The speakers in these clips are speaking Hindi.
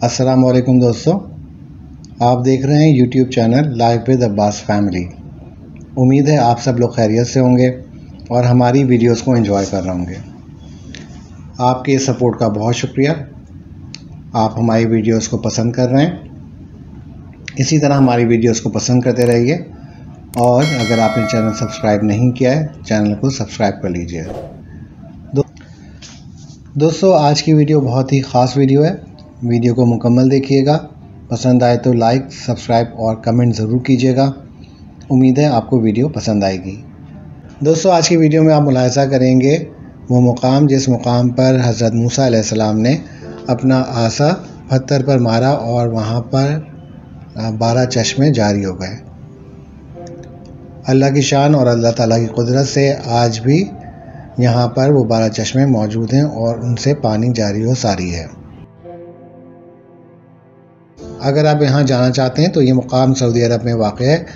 अस्सलाम वालेकुम दोस्तों। आप देख रहे हैं YouTube channel live with Abbas family उम्मीद है आप सब लोग खैरियत से होंगे और हमारी वीडियोस को एंजॉय कर रहे होंगे। आपके सपोर्ट का बहुत शुक्रिया। आप हमारी वीडियोस को पसंद कर रहे हैं। इसी तरह हमारी वीडियोस को पसंद करते रहिए और अगर आपने चैनल सब्सक्राइब नहीं किया है चैनल को सब्सक्राइब कर लीजिए। दोस्तों, आज की वीडियो बहुत ही ख़ास वीडियो है। वीडियो को मुकम्मल देखिएगा। पसंद आए तो लाइक सब्सक्राइब और कमेंट ज़रूर कीजिएगा। उम्मीद है आपको वीडियो पसंद आएगी। दोस्तों, आज की वीडियो में आप मुलायजा करेंगे वो मुकाम जिस मुकाम पर हज़रत मूसा अलैहिस्सलाम ने अपना आसा पत्थर पर मारा और वहाँ पर बारह चश्मे जारी हो गए। अल्लाह की शान और अल्लाह ताला की कुदरत से आज भी यहाँ पर वो बारह चश्मे मौजूद हैं और उनसे पानी जारी हो सारी है। अगर आप यहाँ जाना चाहते हैं तो ये मुकाम सऊदी अरब में वाक़ है।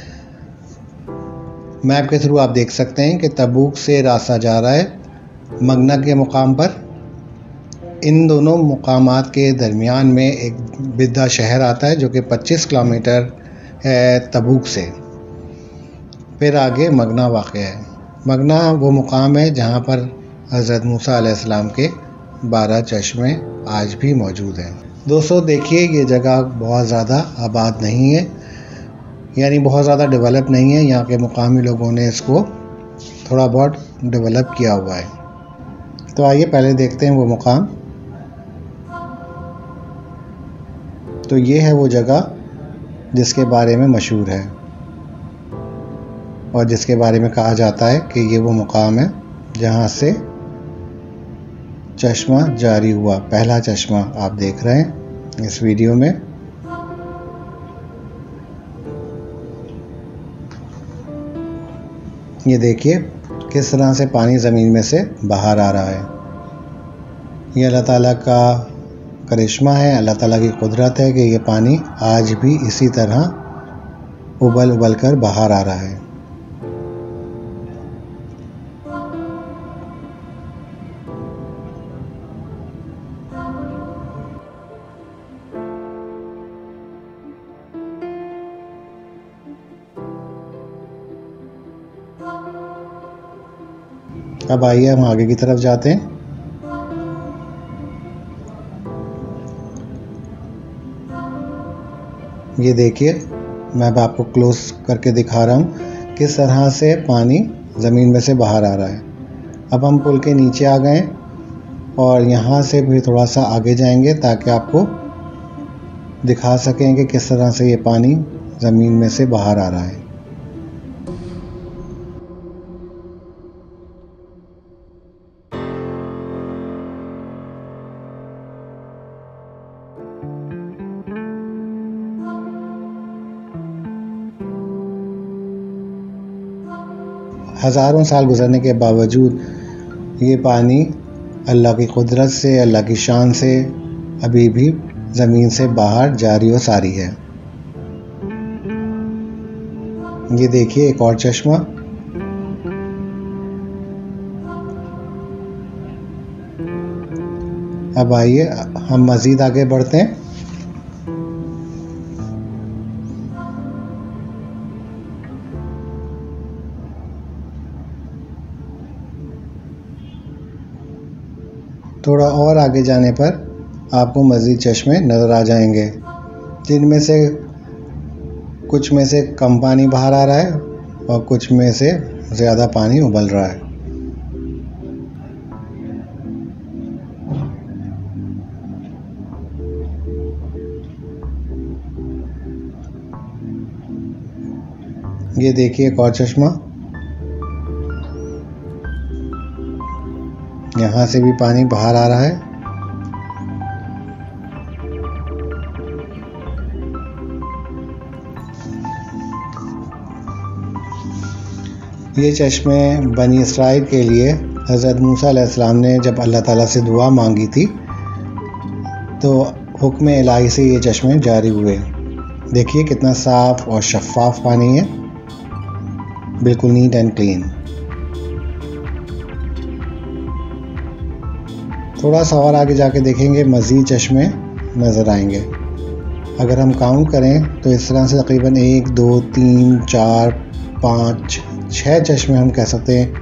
मैप के थ्रू आप देख सकते हैं कि तबूक से रास्ता जा रहा है, मगना के मुकाम पर। इन दोनों मुकाम के दरमियान में एक बिद्दा शहर आता है, जो कि 25 किलोमीटर है तबूक से। फिर आगे मगना वाक़ है। मगना वो मुकाम है जहाँ पर हज़रत मूसा के बारह चश्मे आज भी मौजूद हैं। दोस्तों, देखिए, ये जगह बहुत ज़्यादा आबाद नहीं है, यानी बहुत ज़्यादा डेवलप नहीं है। यहाँ के मुकामी लोगों ने इसको थोड़ा बहुत डेवलप किया हुआ है। तो आइए, पहले देखते हैं वो मुकाम। तो ये है वो जगह जिसके बारे में मशहूर है और जिसके बारे में कहा जाता है कि ये वो मुकाम है जहाँ से चश्मा जारी हुआ, पहला चश्मा आप देख रहे हैं इस वीडियो में। ये देखिए, किस तरह से पानी ज़मीन में से बाहर आ रहा है। ये अल्लाह ताला का करिश्मा है, अल्लाह ताला की कुदरत है कि ये पानी आज भी इसी तरह उबल उबल कर बाहर आ रहा है। अब आइए हम आगे की तरफ़ जाते हैं। ये देखिए, मैं अब आपको क्लोज करके दिखा रहा हूँ किस तरह से पानी ज़मीन में से बाहर आ रहा है। अब हम पुल के नीचे आ गए और यहाँ से भी थोड़ा सा आगे जाएँगे ताकि आपको दिखा सकें कि किस तरह से ये पानी ज़मीन में से बाहर आ रहा है। हज़ारों साल गुजरने के बावजूद ये पानी अल्लाह की कुदरत से, अल्लाह की शान से अभी भी ज़मीन से बाहर जारी और सारी है। ये देखिए एक और चश्मा। अब आइए, हम मज़ीद आगे बढ़ते हैं। थोड़ा और आगे जाने पर आपको मज़ीद चश्मे नज़र आ जाएँगे। जिनमें से कुछ में से कम पानी बाहर आ रहा है और कुछ में से ज़्यादा पानी उबल रहा है। ये देखिए एक और चश्मा। यहाँ से भी पानी बाहर आ रहा है। ये चश्मे बनी इसराइल के लिए हज़रत मूसा ने जब अल्लाह ताला से दुआ मांगी थी तो हुक्म इलाही से ये चश्मे जारी हुए। देखिए कितना साफ़ और शफाफ पानी है। बिल्कुल नीट एंड क्लीन। थोड़ा सा और आगे जाके देखेंगे, मज़ीद चश्मे नज़र आएँगे। अगर हम काउंट करें तो इस तरह से तकरीबन एक, दो, तीन, चार, पाँच छः चश्मे हम कह सकते हैं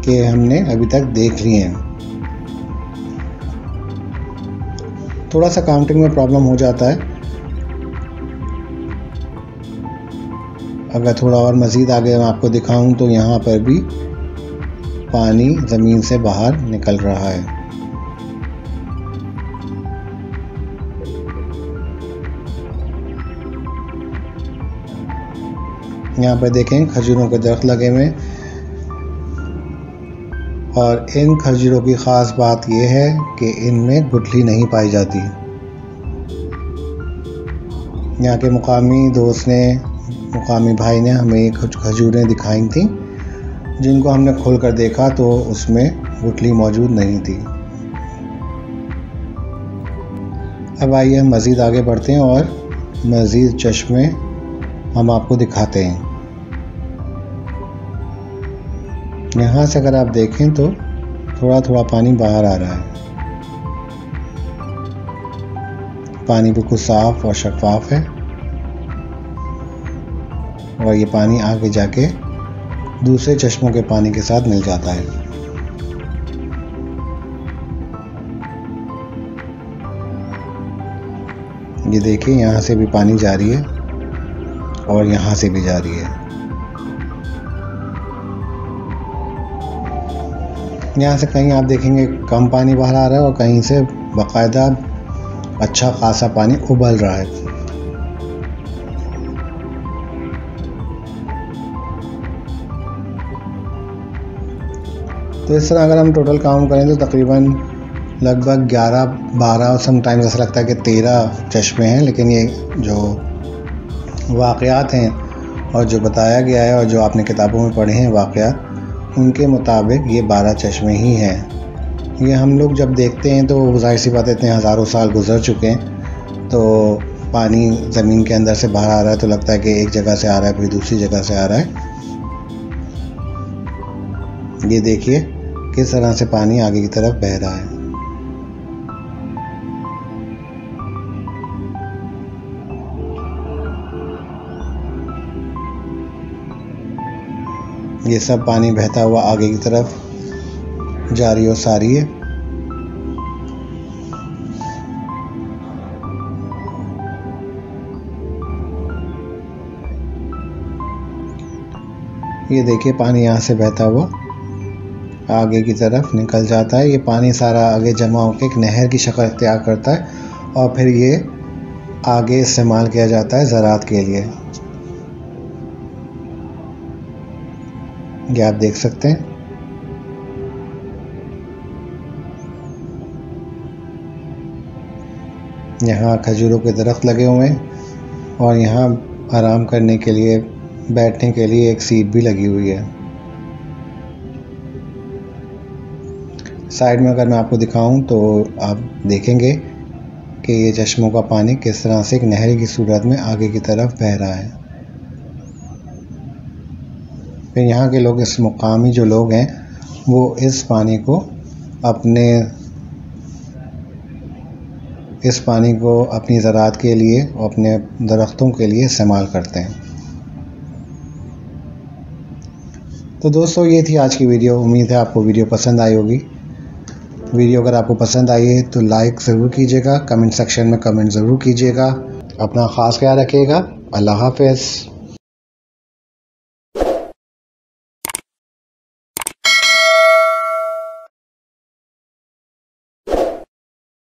कि हमने अभी तक देख लिए हैं। थोड़ा सा काउंटिंग में प्रॉब्लम हो जाता है। अगर थोड़ा और मज़ीद आगे मैं आपको दिखाऊँ तो यहाँ पर भी पानी ज़मीन से बाहर निकल रहा है। यहाँ पर देखें, खजूरों के दरख्त लगे हुए और इन खजूरों की ख़ास बात यह है कि इनमें गुठली नहीं पाई जाती। यहाँ के मुकामी दोस्त ने, मुकामी भाई ने हमें कुछ खजूरें दिखाई थी। जिनको हमने खोल कर देखा तो उसमें गुठली मौजूद नहीं थी। अब आइए हम मज़ीद आगे बढ़ते हैं और मज़ीद चश्मे हम आपको दिखाते हैं। यहाँ से अगर आप देखें तो थोड़ा थोड़ा पानी बाहर आ रहा है। पानी बिल्कुल साफ़ और शफाफ है। और ये पानी आगे जाके दूसरे चश्मों के पानी के साथ मिल जाता है। ये देखिए, यहाँ से भी पानी जा रही है और यहाँ से भी जा रही है। यहाँ से कहीं आप देखेंगे कम पानी बाहर आ रहा है और कहीं से बाकायदा अच्छा खासा पानी उबल रहा है। तो इस तरह अगर हम टोटल काउंट करें तो तकरीबन लगभग 11 12 समटाइम्स ऐसा लगता है कि 13 चश्मे हैं, लेकिन ये जो वाक़ात हैं और जो बताया गया है और जो आपने किताबों में पढ़े हैं वाक़ात उनके मुताबिक ये 12 चश्मे ही हैं। ये हम लोग जब देखते हैं तो ज़ाहिर सी बात इतने हज़ारों साल गुजर चुके हैं तो पानी ज़मीन के अंदर से बाहर आ रहा है तो लगता है कि एक जगह से आ रहा है फिर दूसरी जगह से आ रहा है। ये देखिए किस तरह से पानी आगे की तरफ़ बह रहा है। ये सब पानी बहता हुआ आगे की तरफ़ जारी और सारी है। ये देखिए पानी यहाँ से बहता हुआ आगे की तरफ़ निकल जाता है। ये पानी सारा आगे जमा होकर एक नहर की शक्ल अख्तियार करता है और फिर ये आगे इस्तेमाल किया जाता है ज़रात के लिए। ये आप देख सकते हैं। यहाँ खजूरों के दरख्त लगे हुए हैं और यहाँ आराम करने के लिए, बैठने के लिए एक सीट भी लगी हुई है। साइड में अगर मैं आपको दिखाऊँ तो आप देखेंगे कि ये चश्मों का पानी किस तरह से एक नहर की सूरत में आगे की तरफ़ बह रहा है। फिर यहाँ के लोग, इस मुकामी जो लोग हैं, वो इस पानी को अपने, इस पानी को अपनी ज़रात के लिए और अपने दरख्तों के लिए इस्तेमाल करते हैं। तो दोस्तों, ये थी आज की वीडियो। उम्मीद है आपको वीडियो पसंद आई होगी। वीडियो अगर आपको पसंद आई है तो लाइक ज़रूर कीजिएगा कमेंट सेक्शन में कमेंट ज़रूर कीजिएगा। अपना ख़ास ख्याल रखिएगा। अल्लाह हाफिज़।